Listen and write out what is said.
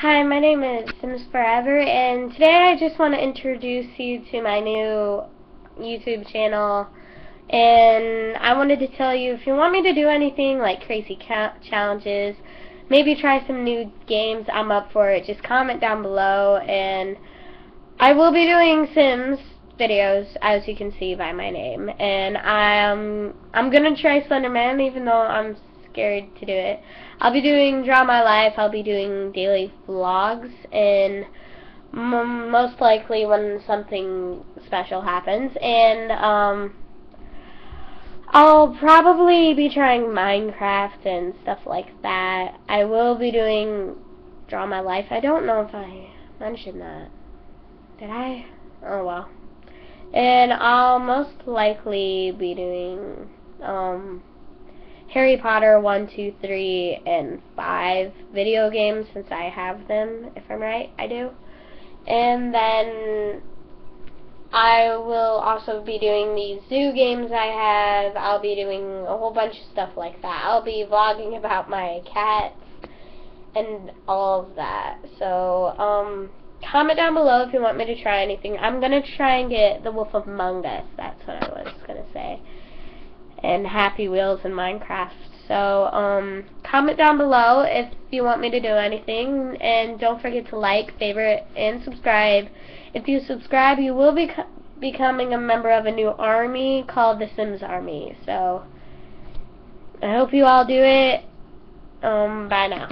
Hi, my name is Sims Forever, and today I just want to introduce you to my new YouTube channel. And I wanted to tell you, if you want me to do anything like crazy challenges, maybe try some new games, I'm up for it. Just comment down below, and I will be doing Sims videos, as you can see by my name. And I'm I'm gonna try Slenderman, even though I'm scared to do it. I'll be doing Draw My Life, I'll be doing daily vlogs, and most likely when something special happens, and um, I'll probably be trying Minecraft and stuff like that. I will be doing Draw My Life. I don't know if I mentioned that. Did I? Oh well. And I'll most likely be doing um, Harry Potter 1, 2, 3, and 5 video games since I have them, if I'm right, I do. And then I will also be doing these zoo games I have. I'll be doing a whole bunch of stuff like that. I'll be vlogging about my cats and all of that. So, um, comment down below if you want me to try anything. I'm going to try and get The Wolf of Among Us. That's what I was going to say and Happy Wheels and Minecraft. So, um, comment down below if you want me to do anything, and don't forget to like, favorite, and subscribe. If you subscribe, you will be becoming a member of a new army called the Sims Army. So, I hope you all do it. Um, bye now.